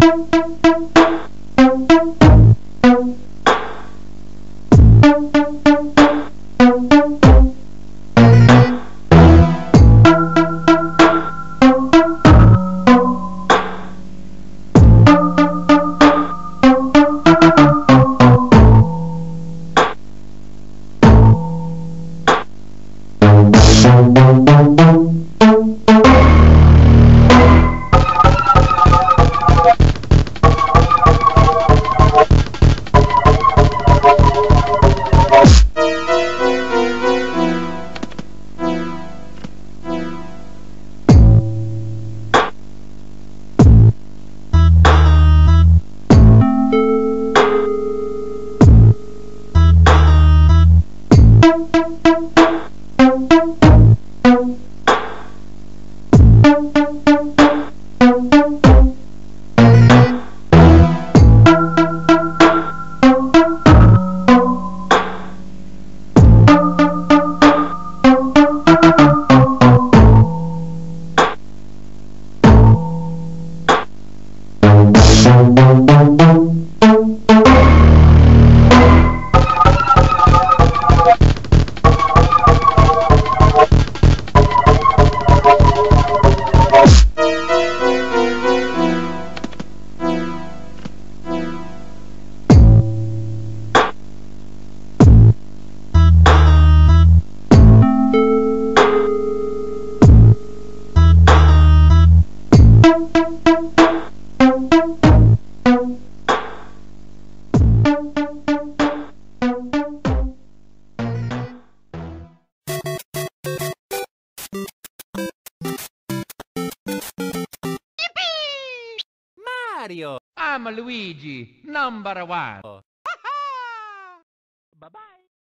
Thank you. Mario. I'm Luigi, number one. Bye bye.